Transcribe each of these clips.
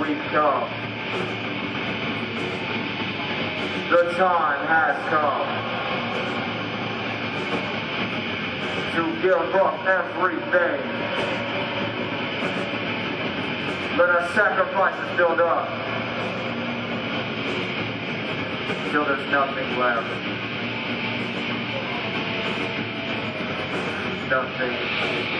we've come. The time has come to give up everything. Let our sacrifices build up till there's nothing left. Nothing.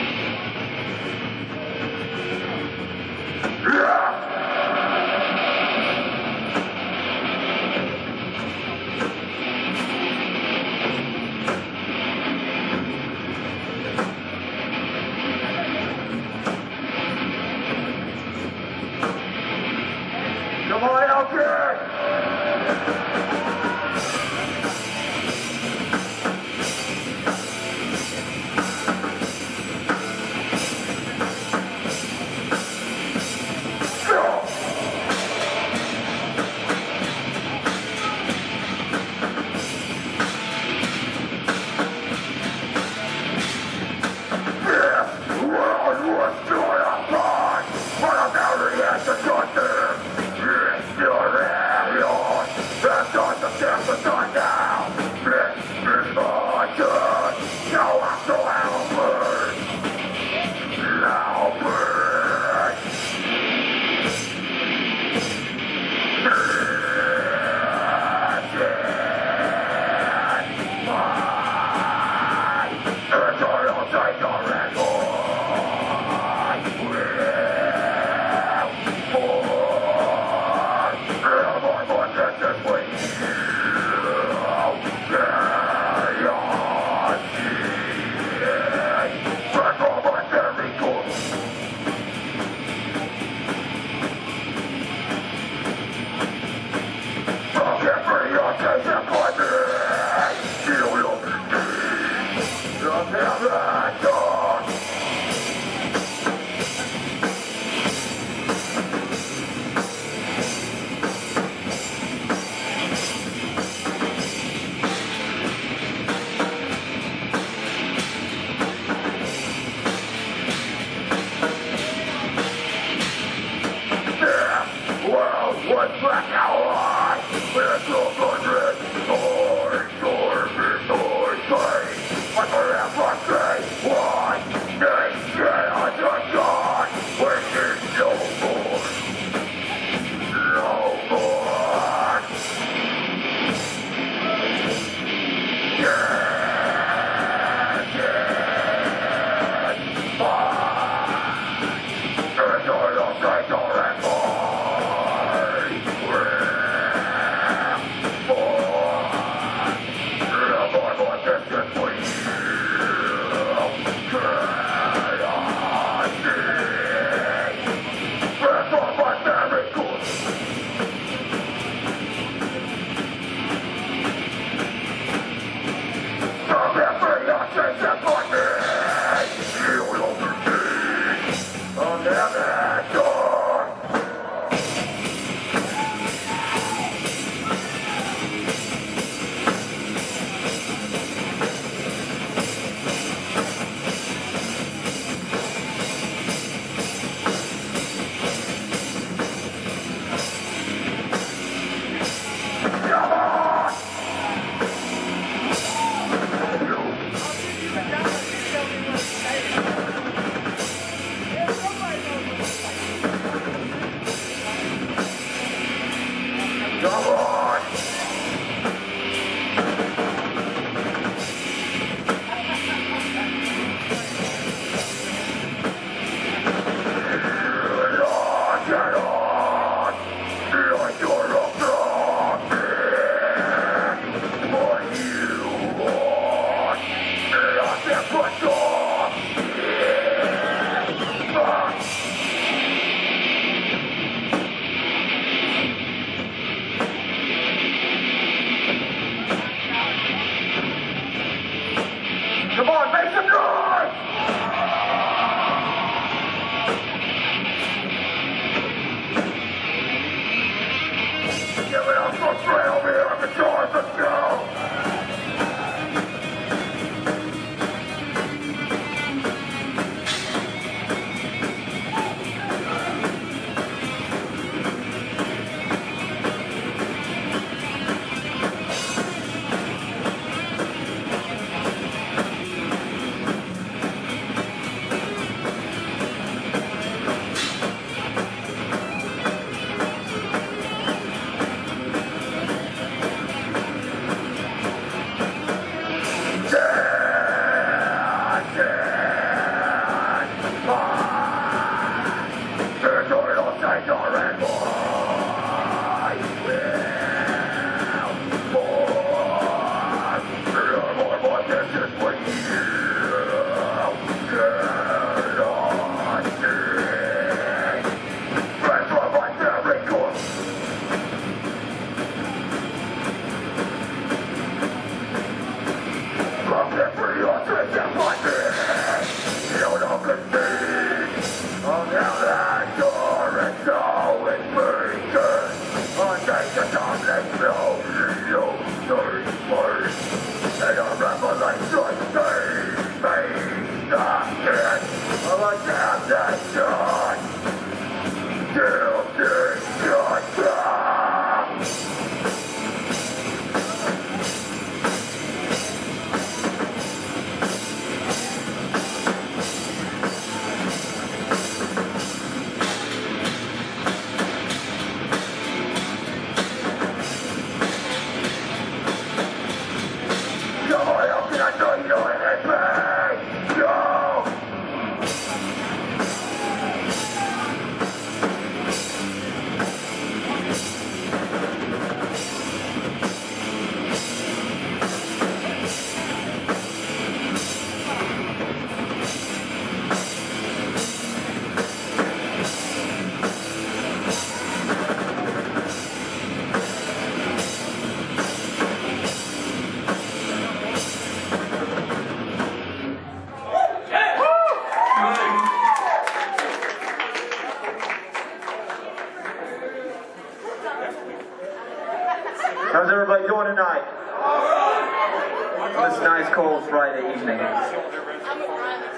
Friday evening.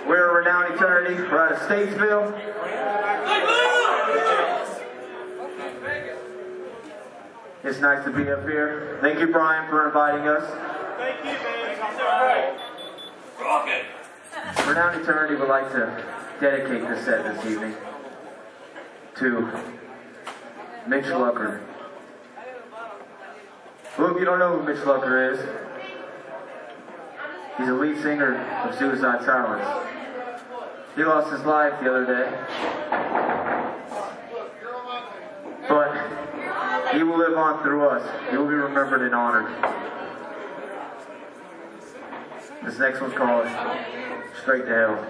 We're a Renowned Eternity. We're uh, out of Statesville. It's nice to be up here. Thank you, Brian, for inviting us. Thank you, man. So great. Renowned Eternity would like to dedicate this set this evening to Mitch Lucker. Well, if you don't know who Mitch Lucker is, he's the lead singer of Suicide Silence. He lost his life the other day. But he will live on through us. He will be remembered and honored. This next one's called Straight to Hell.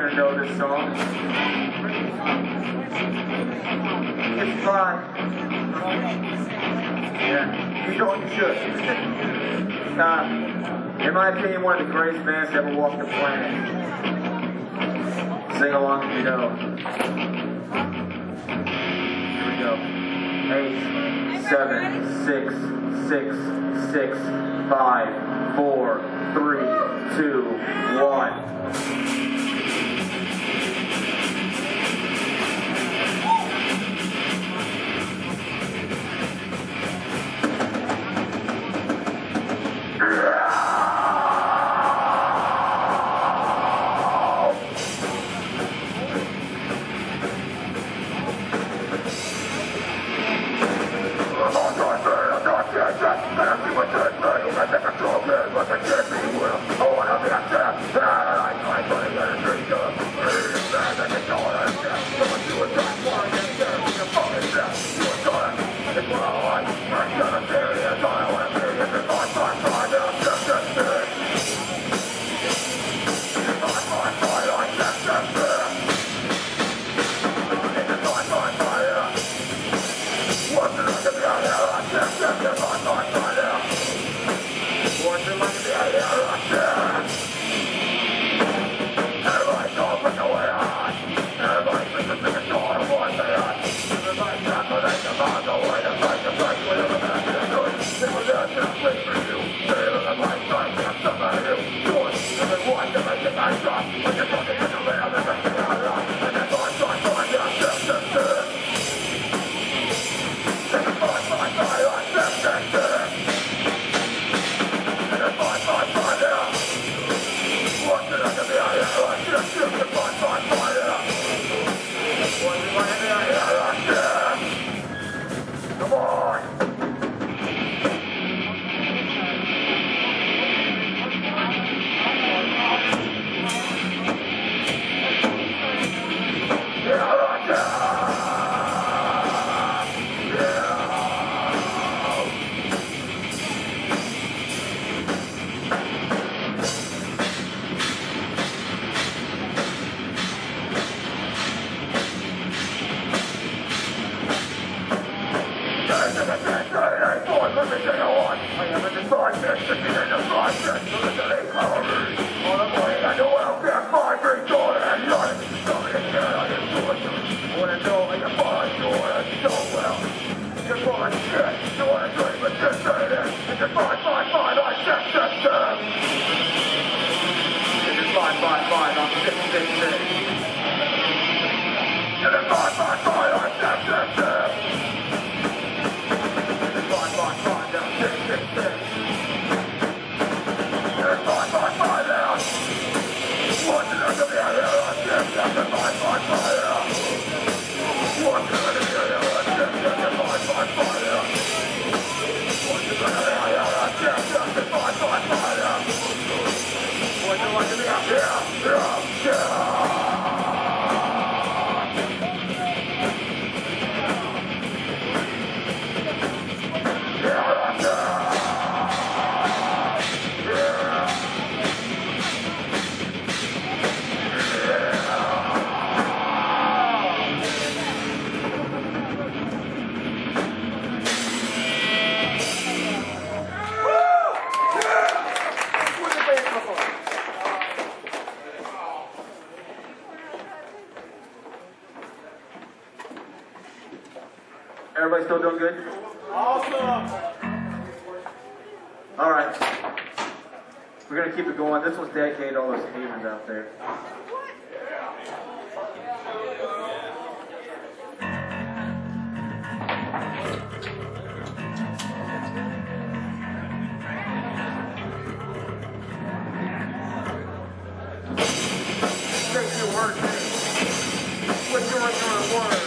To know this song. It's by... Yeah, you don't, you should. uh, in my opinion, one of the greatest bands ever walked the planet. Sing along if you know. Here we go. Eight, seven, six, six, six, five, four, three, two, one. I'm not five five five after 733. Everybody still doing good? Awesome. All right. We're going to keep it going. This was dedicated to all those haters out there. Take your word. What's your uh, your word?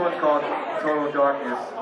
one called Total Darkness.